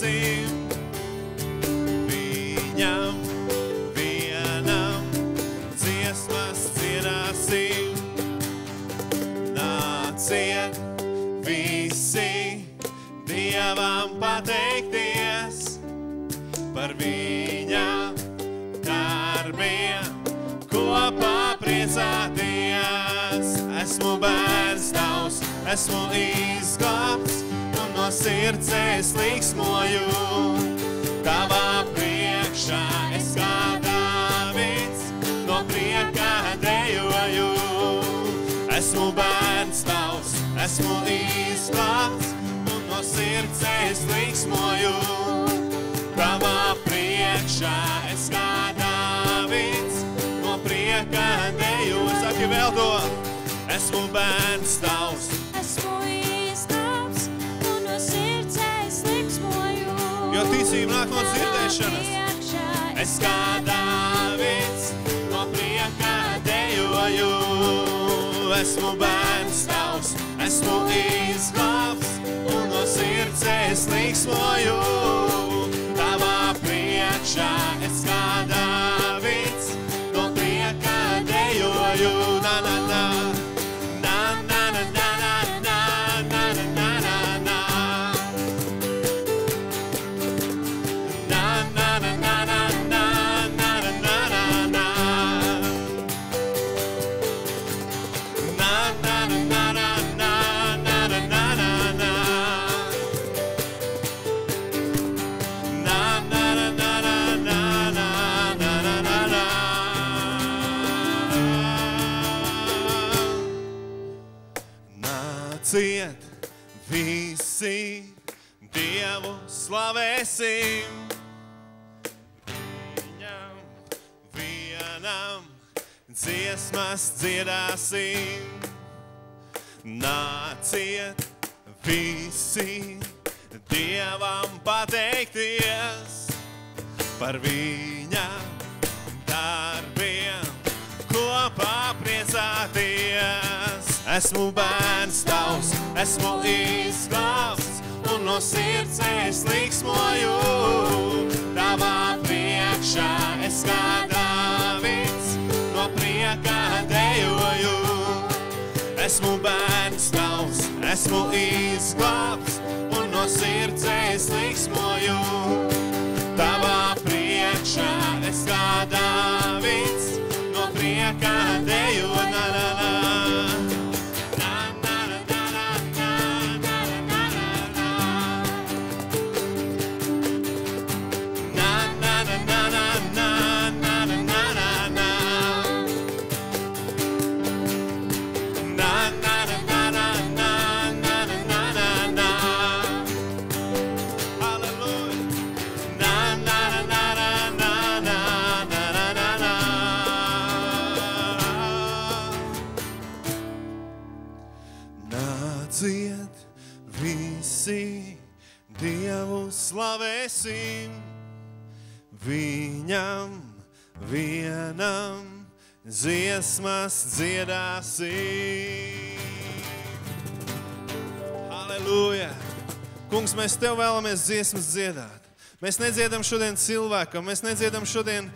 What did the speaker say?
slavēsim. Viņam vienam dziesmas dziedāsim. Nāciet visi Dievam pateikties par viņa darbiem, kopā priecāties. Esmu bērns tavs, esmu izglābts sirds es līksmoju. Tavā priekšā es kā Dāvids no prieka dejoju. Esmu bērns tavs, esmu izglābts un no sirds es līksmoju. Tavā priekšā es kā Dāvids no prieka deju. Saki vēl to, esmu bērns tavs. Esmu bērns tavs, esmu izglābts un no sirds es līksmoju. Tavā priekšā es kā Nāciet visi Dievu slavēsim. Viņam vienam dziesmas dziedāsim. Nāciet visi Dievam pateikties par viņa darbiem, kopā priecāties. Esmu bērns tavs, esmu izglābts un no sirds es līksmoju. Tavā priekšā es kā Dāvids no prieka dejoju. Esmu bērns tavs, esmu izglābts un no sirds es līksmoju. Tavā priekšā es kā Dāvids no prieka deju. Visi Dievu slavēsim, Viņam vienam dziesmas dziedāsim. Halleluja! Kungs, mēs Tev vēlamies dziesmas dziedāt. Mēs nedziedam šodien cilvēkam, mēs nedziedam šodien